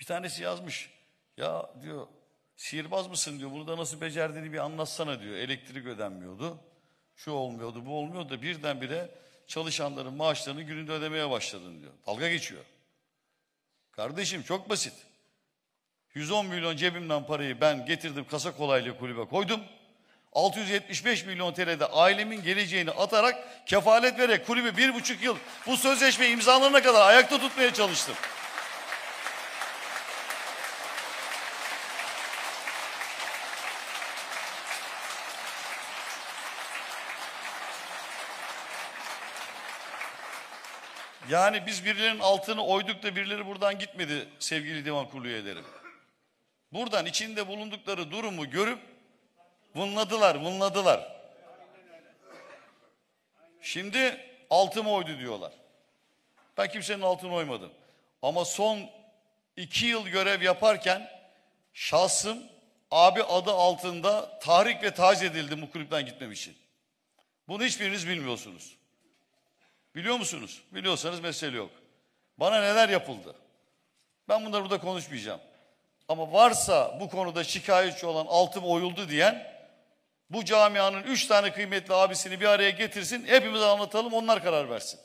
Bir tanesi yazmış. Ya diyor sihirbaz mısın diyor. Bunu da nasıl becerdiğini bir anlatsana diyor. Elektrik ödenmiyordu. Şu olmuyordu bu olmuyordu da birdenbire çalışanların maaşlarını gününde ödemeye başladın diyor. Dalga geçiyor. Kardeşim çok basit. 110 milyon cebimden parayı ben getirdim kasa kolaylığı kulübe koydum. 675 milyon TL'de ailemin geleceğini atarak kefalet vererek kulübü bir buçuk yıl bu sözleşme imzalanana kadar ayakta tutmaya çalıştım. Yani biz birilerinin altını oyduk da birileri buradan gitmedi sevgili divan kurulu üyelerim. Buradan içinde bulundukları durumu görüp vınladılar, vınladılar. Şimdi altımı oydu diyorlar. Ben kimsenin altını oymadım. Ama son iki yıl görev yaparken şahsım abi adı altında tahrik ve taciz edildi bu kulüpten gitmem için. Bunu hiçbiriniz bilmiyorsunuz. Biliyor musunuz? Biliyorsanız mesele yok. Bana neler yapıldı? Ben bunları burada konuşmayacağım. Ama varsa bu konuda şikayetçi olan altım oyuldu diyen bu camianın üç tane kıymetli abisini bir araya getirsin. Hepimiz anlatalım onlar karar versin.